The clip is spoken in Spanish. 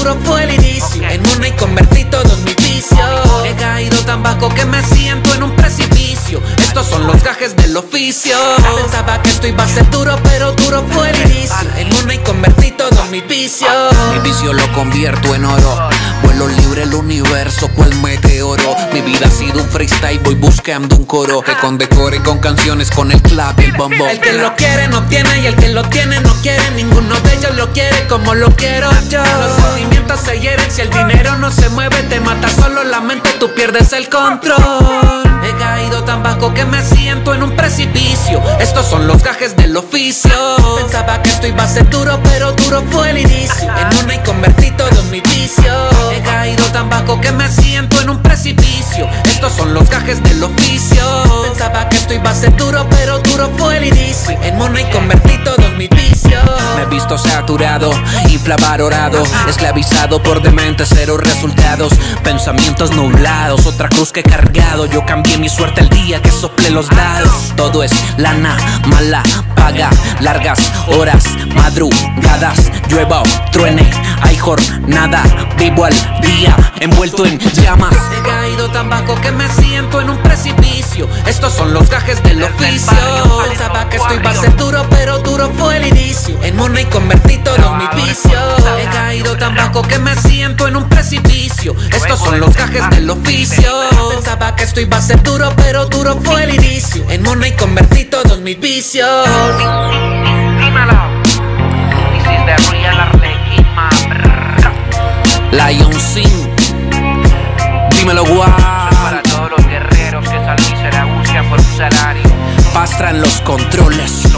puro fue el inicio. En una y convertí todos mis vicios He caído tan bajo que me siento en un precipicio. Estos son los gajes del oficio. Pensaba que esto iba a ser duro, pero duro fue el inicio. En una y convertí todos mis vicios Mi vicio lo convierto en oro. Vuelo libre el universo, cual meteoro. Mi vida ha sido un freestyle, voy buscando un coro que condecore con canciones con el clap y el bombo. El que lo quiere no tiene y el que lo tiene no quiere. Ninguno de ellos lo quiere como lo quiero yo. Los sentimientos se hieren si el dinero no se mueve, te mata solo la mente, tú pierdes el control. He caído tan bajo que me siento en un precipicio. Estos son los gajes del oficio. Pensaba que esto iba a ser duro, pero duro fue el inicio. En una y convertí todo en mi vicio. Tan bajo que me siento en un precipicio. Estos son los gajes del oficio. Pensaba que esto iba a ser duro, pero duro fue el inicio. En una y convertí todo en mi vicio. Me he visto saturado, inflavalorado, esclavizado por demente, cero resultados, pensamientos nublados, otra cruz que he cargado. Yo cambié mi suerte el día que soplé los dados. Todo es lana, mala, paga, largas horas, madrugadas, llueva o truene, jornada, vivo al día, envuelto en llamas. He caído tan bajo que me siento en un precipicio. Estos son los gajes del oficio. Pensaba que esto iba a ser duro, pero duro fue el inicio. En una y convertí todos mis vicios. He caído tan bajo que me siento en un precipicio. Estos son los gajes del oficio. Pensaba que esto iba a ser duro, pero duro fue el inicio. En una y convertí todos mis vicios. Lion Sing, dímelo guau. Para todos los guerreros que salí se la buscan por un salario. Pastra en los controles.